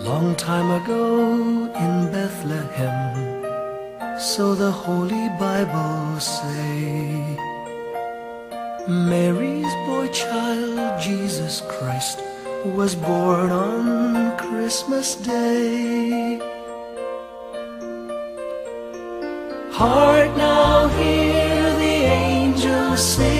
Long time ago in Bethlehem, so the Holy Bible say, Mary's boy child, Jesus Christ, was born on Christmas Day. Heart now hear the angels sing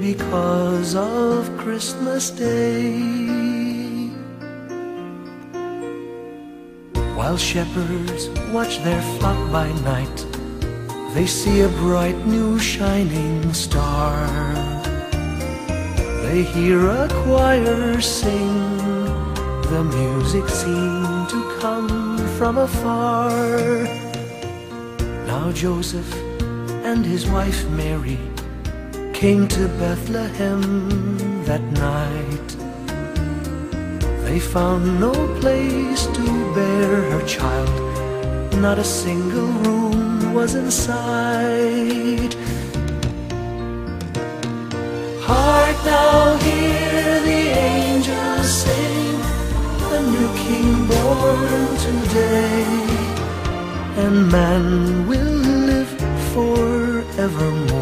because of Christmas Day. While shepherds watch their flock by night, they see a bright new shining star. They hear a choir sing, the music seemed to come from afar. Now Joseph and his wife Mary came to Bethlehem that night. They found no place to bear her child, not a single room was in sight. Heart now hear the angels sing, a new king born today, and man will live forevermore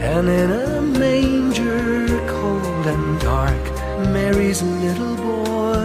and in a manger cold and dark, Mary's little boy